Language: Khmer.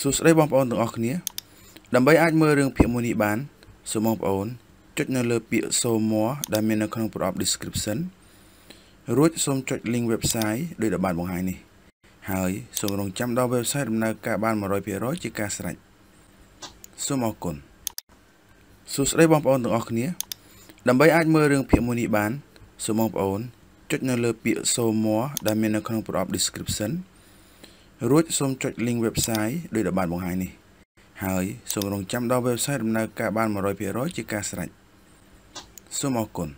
សួស្តីបងប្អូនទាំងអស់គ្នា ដើម្បីអាចមើលរឿងភាគមួយនេះបានសូមបងប្អូនចុចនៅលើពាក្យ show more ដែលមាននៅក្នុងប្រអប់ description រួចសូមចុច link website ដោយដែលបានបង្ហាញនេះ ហើយសូមរងចាំដល់ website ដំណើរការបាន100%ជាការស្រេចសូមអរគុណសួស្តីបងប្អូនទាំងអស់គ្នា ដើម្បីអាចមើលរឿងភាគមួយនេះបានសូមបងប្អូនចុចនៅលើពាក្យ show more ដែលមាននៅក្នុងប្រអប់ description រួចសូមចុច link website ដោយដែលបានបង្ហាញនេះហើយសូមរងចាំដល់ website ដំណើរការបាន100%ជាការស្រេចសូមអរគុណ